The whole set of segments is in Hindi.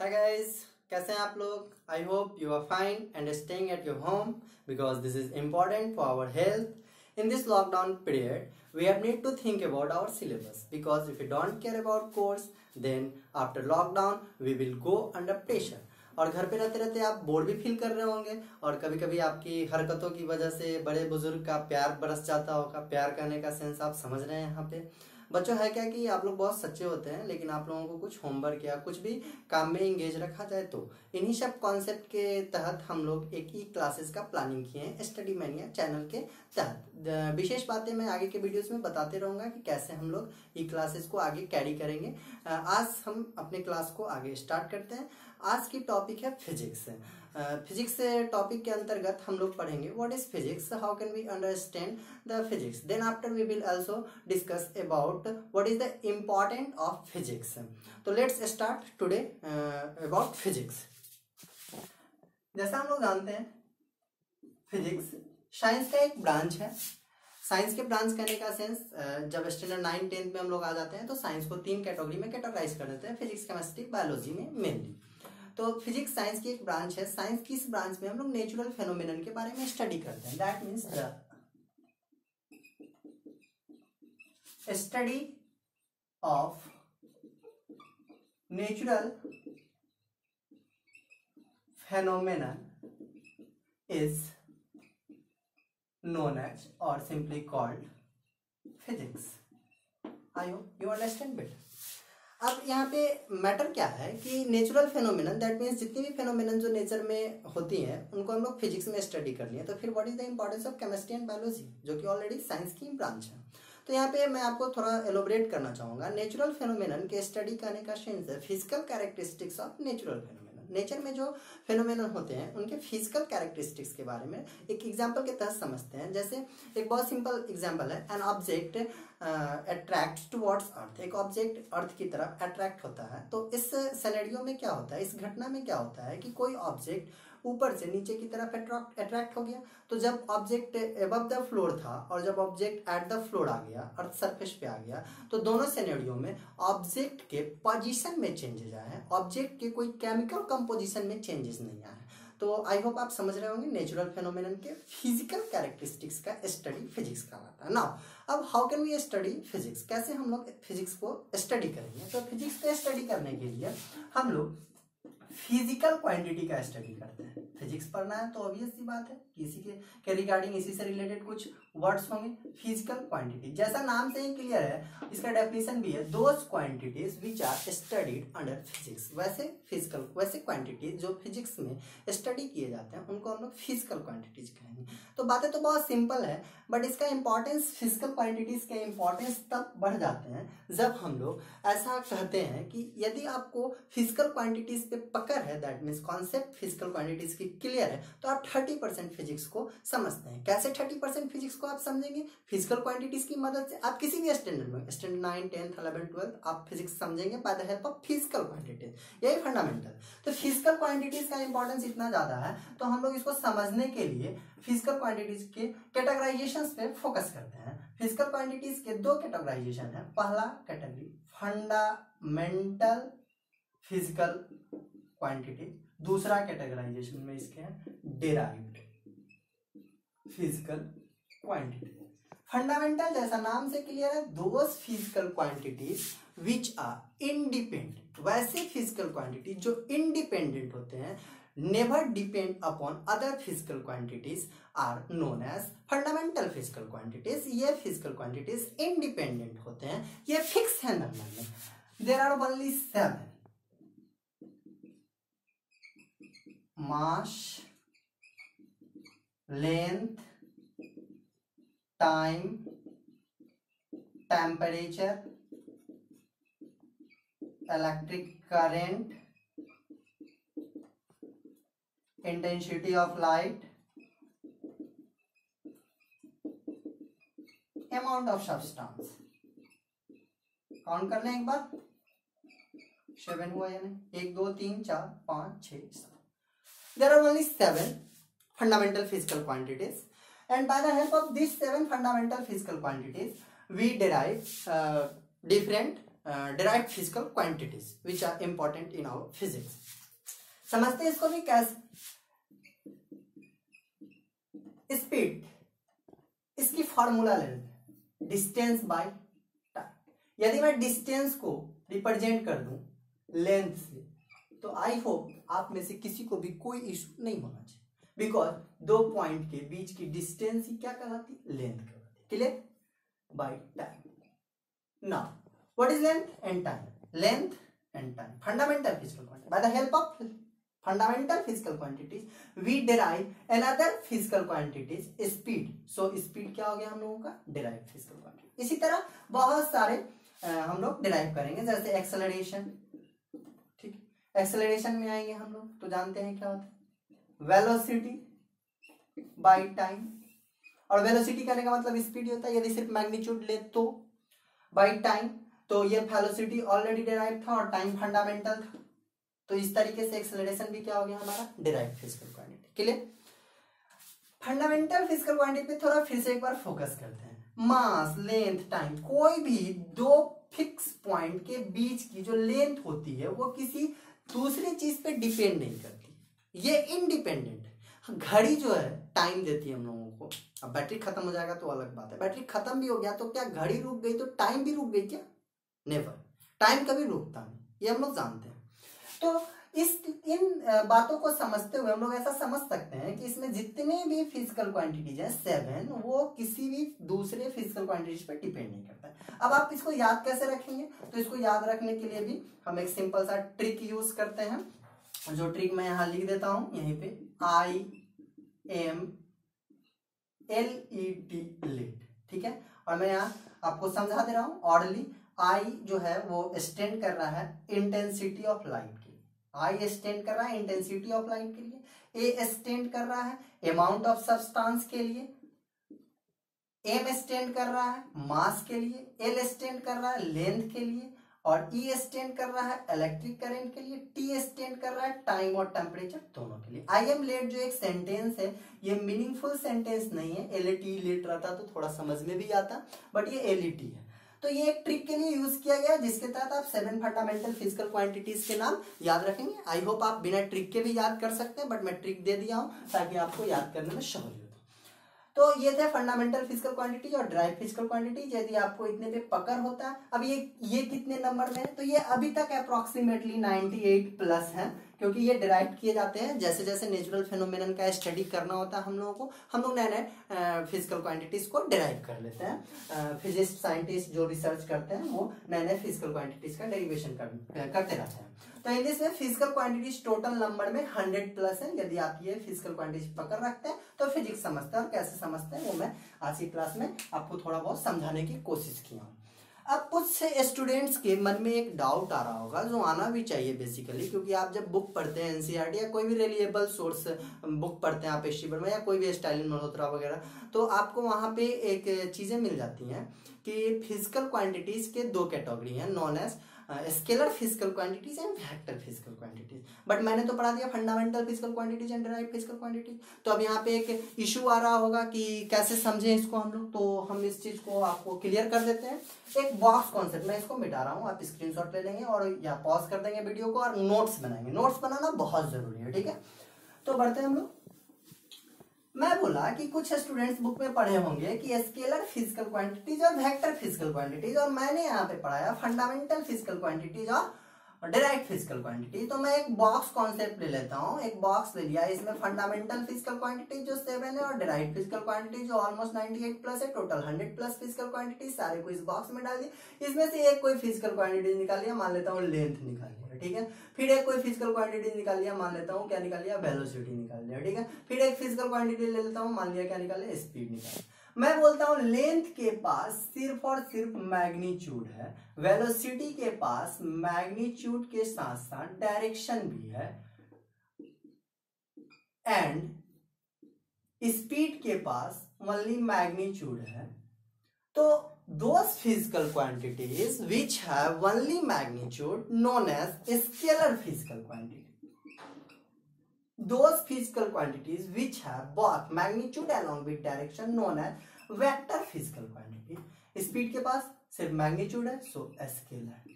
हाय गाइस कैसे हैं आप लोग? I hope you are fine and staying at your home because this is important for our health in this lockdown period we have need to think about our syllabus because if you don't care about course then after lockdown we will go under pressure और घर पे रहते रहते आप बोर भी फील कर रहे होंगे और कभी कभी आपकी हरकतों की वजह से बड़े बुज़ुर्ग का प्यार बरस जाता होगा। प्यार करने का सेंस आप समझ रहे हैं यहाँ पे। बच्चों, है क्या कि आप लोग बहुत सच्चे होते हैं, लेकिन आप लोगों को कुछ होमवर्क या कुछ भी काम में इंगेज रखा जाए तो। इन्हीं सब कॉन्सेप्ट के तहत हम लोग एक ई क्लासेस का प्लानिंग किए हैं स्टडी मैनिया चैनल के तहत। विशेष बातें मैं आगे के वीडियोस में बताते रहूँगा कि कैसे हम लोग ई क्लासेस को आगे कैरी करेंगे। आज हम अपने क्लास को आगे स्टार्ट करते हैं। आज की टॉपिक है फिजिक्स फिजिक्स टॉपिक के अंतर्गत हम लोग पढ़ेंगे what is physics how can we understand the physics then after we will also discuss about what is the important of physics तो let's start today about physics जैसा हम लोग जानते हैं फिजिक्स साइंस का एक ब्रांच है। साइंस के ब्रांच कहने का सेंस जब स्टैंडर्ड नाइन टेंथ में हम लोग आ जाते हैं तो साइंस को तीन कैटेगरी में कैटेगराइज कर देते हैं फिजिक्स केमिस्ट्री बायोलॉजी में मेनली तो फिजिक्स साइंस की एक ब्रांच है। साइंस की इस ब्रांच में हम लोग नेचुरल फेनोमिनन के बारे में स्टडी करते हैं। That means study of natural phenomenon is known as or simply called physics i hope you understand better? अब यहाँ पे मैटर क्या है कि नेचुरल फेनोमिनन दैट मीन्स जितनी भी फेनोमिनन जो नेचर में होती हैं, उनको हम लोग फिजिक्स में स्टडी कर लिए तो फिर what is the importance of chemistry and biology जो कि ऑलरेडी साइंस की ब्रांच है। तो यहाँ पे मैं आपको थोड़ा एलोबरेट करना चाहूँगा। नेचुरल फेनोमिनन के स्टडी करने का सेंस है। Physical characteristics of natural phenomenon nature में जो फेनोमेन होते हैं, उनके फ़िज़िकल कैरेक्टरिस्टिक्स के बारे में एक एग्ज़ाम्पल के तहत समझते हैं। जैसे एक बहुत सिंपल एग्ज़ाम्पल है an object attract towards earth एक ऑब्जेक्ट अर्थ की तरफ़ अट्रैक्ट होता है। तो इस सेनेरियो में क्या होता है? इस घटना में क्या होता है कि कोई ऑब्जेक्ट ऊपर से नीचे की तरफ़ अट्रैक्ट हो गया। तो जब ऑब्जेक्ट एबव द फ्लोर था और जब ऑब्जेक्ट एट द फ्लोर आ गया अर्थ सरफेस पे आ गया तो दोनों सिनेरियो में ऑब्जेक्ट के पोजीशन में चेंजेस आए हैं। ऑब्जेक्ट के कोई केमिकल कंपोजिशन में चेंजेस नहीं आए तो आई होप आप समझ रहे होंगे नेचुरल फेनोमिनन के फ़िज़िकल कैरेक्टरिस्टिक्स का स्टडी फिजिक्स का आता है। ना अब how can we study physics कैसे हम लोग फिजिक्स को स्टडी करेंगे? तो फिजिक्स को स्टडी करने के लिए हम लोग फ़िज़िकल क्वांटिटी का स्टडी करते हैं। फिजिक्स पढ़ना है तो ऑब्वियस सी बात है। किसी के के रिगार्डिंग इसी से रिलेटेड कुछ वर्ड्स होंगे। फ़िज़िकल क्वांटिटी जैसा नाम से ही क्लियर है, इसका डेफिनेशन भी है। Those quantities which are studied under physics वैसे फ़िज़िकल वैसे क्वांटिटीज जो फिजिक्स में स्टडी किए जाते हैं, उनको हम लोग फ़िज़िकल क्वांटिटीज कहेंगे। तो बातें तो बहुत सिंपल है बट इसका इंपॉर्टेंस फ़िज़िकल क्वांटिटीज के इंपॉर्टेंस तब बढ़ जाते हैं जब हम लोग ऐसा कहते हैं कि यदि आपको फ़िज़िकल क्वांटिटीज पे पकड़ है that means concept physical quantities की क्लियर है तो आप थर्टी परसेंट फिजिक्स को समझते हैं। कैसे थर्टी परसेंट फिजिक्स को आप समझेंगे? फ़िज़िकल क्वांटिटीज की मदद से। आप किसी भी स्टैंडर्ड में standard nine tenth eleven twelfth आप फिजिक्स समझेंगे by the help of physical quantities यही फंडामेंटल तो फ़िज़िकल क्वांटिटीज का इंपॉर्टेंस इतना ज़्यादा है तो हम लोग इसको समझने के लिए फ़िज़िकल क्वांटिटीज के कैटेगराइजेशन पे फोकस करते हैं। फ़िज़िकल क्वांटिटीज के दो कैटेगराइजेशन है। पहला कैटेगरी फंडामेंटल फ़िज़िकल क्वांटिटी दूसरा कैटेगराइजेशन में इसके हैं डेराइव्ड फ़िज़िकल क्वांटिटी फंडामेंटल जैसा नाम से क्लियर है those physical quantities which are independent वैसे फ़िज़िकल क्वांटिटी जो इंडिपेंडेंट होते हैं never depend upon other physical quantities are known as fundamental physical quantities ये फ़िज़िकल क्वांटिटीज इंडिपेंडेंट होते हैं. ये फिक्स है नंबर में. There are only seven mass length time temperature electric current intensity of light amount of substance count कर लें एक बार सेवन हुआ या नहीं एक दो तीन चार पाँच छ सात there are only seven fundamental physical quantities and by the help of these seven fundamental physical quantities we derive uh, different derive physical quantities which are important in our physics समझते हैं इसको भी कैसे? स्पीड इसकी फॉर्मूला ले डिस्टेंस बाय टाइम यदि मैं डिस्टेंस को रिप्रेजेंट कर दूँ लेंथ से तो आई होप आप में से किसी को भी कोई इशू नहीं होना चाहिए। बिकॉज़ दो पॉइंट के बीच की डिस्टेंस ही क्या कहलाती लेंथ कहलाती clear by time now what is length and time length and time fundamental physical quantity by the help of fundamental physical quantities we derive another physical quantities speed. So speed क्या हो गया हम लोगों का? Derive physical quantity. इसी तरह बहुत सारे आ, हम लोग derive करेंगे। जैसे acceleration acceleration में आएँगे हम लोग तो जानते हैं क्या होता है? Velocity by time. और वेलोसिटी कहने का मतलब स्पीड होता है, यदि सिर्फ़ मैग्नीट्यूड ले तो बाई टाइम तो ये वेलोसिटी ऑलरेडी डिराइव था और टाइम फंडामेंटल था। तो इस तरीके से एक्सेलरेशन भी क्या हो गया हमारा? Derive physical quantity clear fundamental physical quantity पे थोड़ा फिर से एक बार फोकस करते हैं। मास लेंथ टाइम कोई भी दो फिक्स पॉइंट के बीच की जो लेंथ होती है, वो किसी दूसरी चीज़ पे डिपेंड नहीं करती। ये इंडिपेंडेंट घड़ी जो है टाइम देती है हम लोगों को। अब बैटरी खत्म हो जाएगा तो अलग बात है। बैटरी खत्म भी हो गया तो क्या घड़ी रुक गई? तो टाइम भी रुक गई क्या? नेवर टाइम कभी रुकता नहीं। ये हम लोग जानते हैं। तो इस, इन बातों को समझते हुए हम लोग ऐसा समझ सकते हैं कि इसमें जितने भी फ़िज़िकल क्वांटिटीज हैं सेवन वो किसी भी दूसरे फ़िज़िकल क्वांटिटीज पर डिपेंड नहीं करता अब आप इसको याद कैसे रखेंगे? तो इसको याद रखने के लिए भी हम एक सिंपल सा ट्रिक यूज़ करते हैं। जो ट्रिक मैं यहाँ लिख देता हूँ, यहीं पे I M L E T lit ठीक है? और मैं यहाँ आपको समझा दे रहा हूँ ऑर्डरली आई जो है वो स्टैंड कर रहा है intensity of light I stand कर रहा है इंटेंसिटी ऑफ़ लाइट के लिए ए स्टैंड कर रहा है अमाउंट ऑफ़ सब्सटेंस के लिए एम स्टैंड कर रहा है मास के लिए एल स्टैंड कर रहा है लेंथ के लिए और ई e स्टैंड कर रहा है इलेक्ट्रिक करंट के लिए टी स्टैंड कर रहा है टाइम और टेम्परेचर दोनों के लिए। आई एम लेट जो एक सेंटेंस है, ये मीनिंगफुल सेंटेंस नहीं है एल ई टी लेट रहता तो थोड़ा समझ में भी आता बट ये एल ई टी है। तो ये एक ट्रिक के लिए यूज़ किया गया, जिसके तहत आप सेवन फंडामेंटल फ़िज़िकल क्वांटिटीज के नाम याद रखेंगे। आई होप आप बिना ट्रिक के भी याद कर सकते हैं बट मैं ट्रिक दे दिया हूँ, ताकि आपको याद करने में सहूलियत तो ये थे फंडामेंटल फ़िज़िकल क्वांटिटी और ड्राइव फ़िज़िकल क्वांटिटी यदि आपको इतने पे पकड़ होता है। अब ये ये कितने नंबर में है? तो ये अभी तक अप्रोक्सीमेटली 98 प्लस है। क्योंकि ये डिराइव किए जाते हैं। जैसे जैसे नेचुरल फेनोमेनन का स्टडी करना होता है हम लोगों को हम लोग नए नए फ़िज़िकल क्वांटिटीज को डिराइव कर लेते हैं। फिजिस्ट साइंटिस्ट जो रिसर्च करते हैं वो नए नए फ़िज़िकल क्वांटिटीज का डेरिवेशन कर, करते रहते हैं। तो इंग्लिश में फ़िज़िकल क्वांटिटीज टोटल नंबर में हंड्रेड प्लस है। यदि आप ये फ़िज़िकल क्वांटिटीज पकड़ रखते हैं तो फिजिक्स समझते हैं और कैसे समझते हैं वो मैं आज की क्लास में आपको थोड़ा बहुत समझाने की कोशिश किया हूँ। अब कुछ स्टूडेंट्स के मन में एक डाउट आ रहा होगा, जो आना भी चाहिए बेसिकली क्योंकि आप जब बुक पढ़ते हैं एनसीईआरटी या कोई भी रिलेबल सोर्स बुक पढ़ते हैं आप एस में या कोई भी स्टाइलिन मल्होत्रा वगैरह तो आपको वहाँ पे एक चीज़ें मिल जाती हैं कि फ़िज़िकल क्वांटिटीज के दो कैटेगरी हैं known as scalar physical quantities and vector physical quantities but मैंने तो पढ़ा दिया fundamental physical quantities and drive physical quantities तो अब यहाँ पे एक इशू आ रहा होगा कि कैसे समझें इसको हम लोग। तो हम इस चीज़ को आपको क्लियर कर देते हैं। एक बॉक्स कॉन्सेप्ट मैं इसको मिटा रहा हूँ। आप स्क्रीनशॉट ले लेंगे और या पॉज कर देंगे वीडियो को और नोट्स बनाएँगे। नोट्स बनाना बहुत ज़रूरी है, ठीक है? तो बढ़ते हैं हम लोग। मैं बोला कि कुछ स्टूडेंट्स बुक में पढ़े होंगे कि स्केलर फ़िज़िकल क्वांटिटीज और वेक्टर फ़िज़िकल क्वांटिटीज और मैंने यहाँ पे पढ़ाया फंडामेंटल फ़िज़िकल क्वांटिटीज और डायरेक्ट फ़िज़िकल क्वांटिटी तो मैं एक बॉक्स कॉन्सेप्ट ले लेता हूँ। एक बॉक्स ले लिया। इसमें फंडामेंटल फ़िज़िकल क्वांटिटी जो सेवन है और डायरेक्ट फ़िज़िकल क्वांटिटी जो ऑलमोस्ट 98 प्लस है टोटल 100 प्लस फ़िज़िकल क्वांटिटी सारे को इस बॉक्स में डाल दिए इसमें से एक कोई फ़िज़िकल क्वांटिटी निकाल लिया, मान लेता हूँ लेंथ निकाल लिया, ठीक है? फिर एक कोई फ़िज़िकल क्वांटिटी निकाल लिया, मान लेता हूँ क्या निकाल लिया? वेलोसिटी निकाल लिया, ठीक है? फिर एक फ़िज़िकल क्वांटिटी ले लेता हूँ, मान लिया क्या निकाल लिया? स्पीड निकाल मैं बोलता हूँ लेंथ के पास सिर्फ़ और सिर्फ़ मैग्नीट्यूड है वेलोसिटी के पास मैग्नीच्यूड के साथ साथ डायरेक्शन भी है एंड स्पीड के पास मल्ली मैग्नीच्यूड है। तो दो physical quantities which have only magnitude known as scalar physical quantity those physical quantities which have both magnitude along with direction known as vector physical quantity speed के पास सिर्फ़ मैग्नीट्यूड है सो स्केलर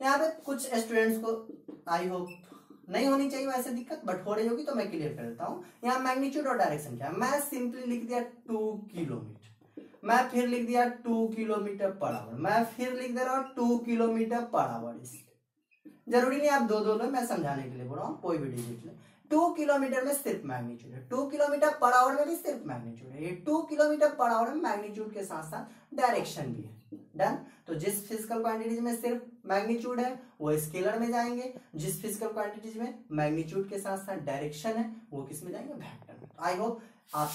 यहाँ पे कुछ स्टूडेंट्स को आई होप नहीं होनी चाहिए वैसे दिक्कत बट हो रही होगी तो मैं क्लियर कर देता हूँ। यहाँ मैग्नीट्यूड और डायरेक्शन क्या है? मैं सिंपली लिख दिया टू किलोमीटर मैं फिर लिख दिया टू किलोमीटर पर आवर मैं फिर लिख दे रहा हूँ टू किलोमीटर पर आवर ज़रूरी नहीं आप दो दो लो, मैं समझाने के लिए बोल रहा हूँ, कोई भी डिजिट ले। टू किलोमीटर में सिर्फ़ मैग्नीट्यूड है। टू किलोमीटर पर आवर में भी सिर्फ़ मैग्नीट्यूड है। ये टू किलोमीटर पर आवर में मैग्नीट्यूड के साथ साथ डायरेक्शन भी है। डन तो जिस फ़िज़िकल क्वांटिटीज में सिर्फ़ मैग्नीट्यूड है, वो स्केलर में जाएँगे। जिस फ़िज़िकल क्वांटिटीज में मैग्नीट्यूड के साथ साथ डायरेक्शन है, वो किसमें जाएँगे? वेक्टर में। आई होप आप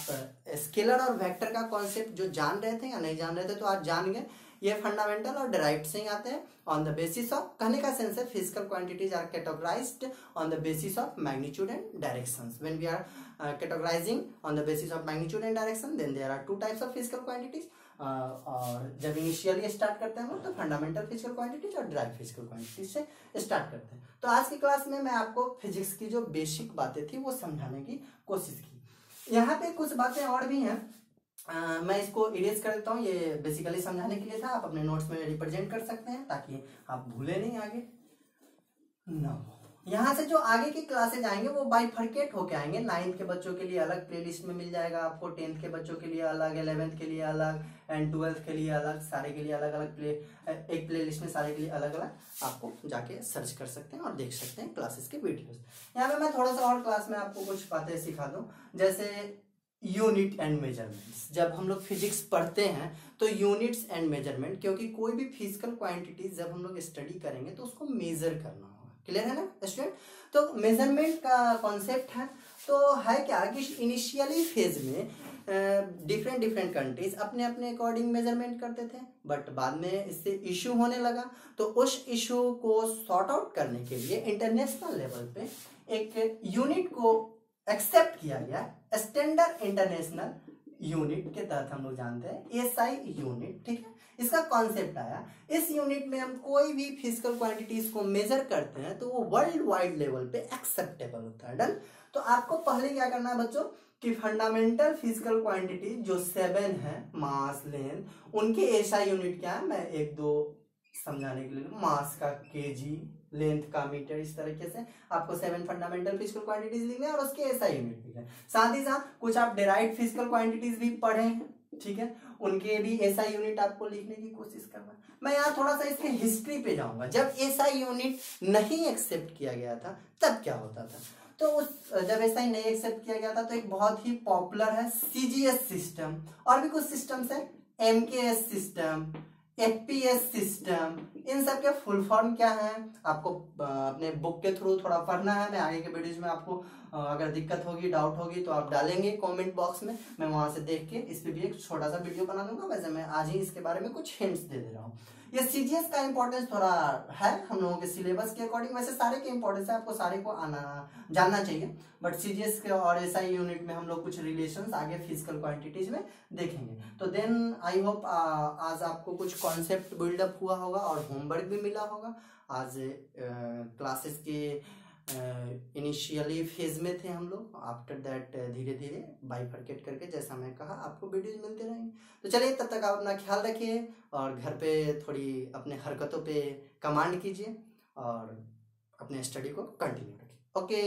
स्केलर और वेक्टर का कॉन्सेप्ट जो जान रहे थे या नहीं जान रहे थे तो आज जान गए। ये फंडामेंटल और डिराइव से ही आते हैं। ऑन द बेसिस ऑफ़ कहने का सेंस है physical quantities are categorized on the basis of magnitude and directions when we are categorizing on the basis of magnitude and direction then there are two types of physical quantities और जब इनिशियली स्टार्ट करते हैं तो फंडामेंटल फ़िज़िकल क्वांटिटीज और ड्राइव फ़िज़िकल क्वांटिटीज से स्टार्ट करते हैं। तो आज की क्लास में मैं आपको फिजिक्स की जो बेसिक बातें थी, वो समझाने की कोशिश की। यहाँ पे कुछ बातें और भी हैं। आ, मैं इसको इरेज कर देता हूँ। ये बेसिकली समझाने के लिए था। आप अपने नोट्स में रिप्रेजेंट कर सकते हैं ताकि आप भूले नहीं आगे। नो यहाँ से जो आगे की क्लासेज आएँगे वो बाइफर्केट होके आएँगे। नाइन्थ के बच्चों के लिए अलग प्लेलिस्ट में मिल जाएगा आपको। टेंथ के बच्चों के लिए अलग एलेवेंथ के लिए अलग एंड ट्वेल्थ के लिए अलग सारे के लिए अलग अलग प्ले एक प्लेलिस्ट में सारे के लिए अलग अलग आपको जाके सर्च कर सकते हैं और देख सकते हैं क्लासेस के वीडियोस यहाँ पे मैं थोड़ा सा और क्लास में आपको कुछ बातें सिखा दूँ। जैसे यूनिट एंड मेजरमेंट्स। जब हम लोग फिजिक्स पढ़ते हैं तो यूनिट्स एंड मेज़रमेंट, क्योंकि कोई भी फ़िज़िकल क्वांटिटीज जब हम लोग स्टडी करेंगे तो उसको मेजर करना होगा। क्लियर है ना स्टूडेंट तो मेज़रमेंट का कॉन्सेप्ट है। तो है क्या कि इनिशियली फ़ेज़ में डिफरेंट डिफरेंट कंट्रीज़ अपने अपने अकॉर्डिंग मेज़रमेंट करते थे बट बाद में इससे इशू होने लगा। तो उस इशू को सॉर्ट आउट करने के लिए इंटरनेशनल लेवल पे एक यूनिट को एक्सेप्ट किया गया स्टैंडर्ड इंटरनेशनल यूनिट के तहत हम लोग जानते हैं। एस आई यूनिट ठीक है? इसका कॉन्सेप्ट आया। इस यूनिट में हम कोई भी फ़िज़िकल क्वांटिटीज को मेजर करते हैं तो वो वर्ल्ड वाइड लेवल पे एक्सेप्टेबल होता है। डन तो आपको पहले क्या करना है बच्चों? कि फंडामेंटल फ़िज़िकल क्वांटिटी जो सेवन है मास लेंथ उनके एसआई यूनिट क्या है? मैं एक दो समझाने के लिए मास का केजी लेंथ का मीटर इस तरीके से आपको सेवन फंडामेंटल फ़िज़िकल क्वांटिटीज लिखने और उसके ऐसा यूनिट लिखना साथ ही साथ कुछ आप डेराइव फ़िज़िकल क्वांटिटीज भी पढ़े हैं ठीक है? उनके भी ऐसा यूनिट आपको लिखने की कोशिश करना मैं यहाँ थोड़ा सा इसके हिस्ट्री पे जाऊँगा। जब ऐसा यूनिट नहीं एक्सेप्ट किया गया था, तब क्या होता था? तो उस, जब ऐसा ही नहीं एक्सेप्ट किया गया था तो एक बहुत ही पॉपुलर है सीजीएस सिस्टम और भी कुछ सिस्टम्स है। एमकेएस सिस्टम एफपीएस सिस्टम इन सब के फुल फॉर्म क्या है? आपको अपने बुक के थ्रू थोड़ा पढ़ना है, मैं आगे के वीडियोज़ में आपको अगर दिक्कत होगी डाउट होगी तो आप डालेंगे कमेंट बॉक्स में, मैं वहाँ से देख के इस पर भी एक छोटा सा वीडियो बना दूँगा। वैसे मैं आज ही इसके बारे में कुछ हिंट्स दे दे रहा हूँ। ये सीजीएस का इंपॉर्टेंस थोड़ा है हम लोगों के सिलेबस के अकॉर्डिंग वैसे सारे के इंपॉर्टेंस है, आपको सारे को आना, जानना चाहिए। बट सीजीएस के और ऐसा यूनिट में हम लोग कुछ रिलेशंस आगे फ़िज़िकल क्वांटिटीज में देखेंगे। तो देन आई होप आज आपको कुछ कॉन्सेप्ट बिल्डअप हुआ होगा और होमवर्क भी मिला होगा। आज क्लासेस के इनिशियली फ़ेज़ में थे हम लोग आफ्टर दैट धीरे धीरे बाई बाइफर्केट करके, जैसा मैं कहा, आपको वीडियोज़ मिलते रहेंगे। तो चलिए, तब तक आप अपना ख्याल रखिए और घर पे थोड़ी अपने हरकतों पे कमांड कीजिए और अपने स्टडी को कंटिन्यू रखिए। ओके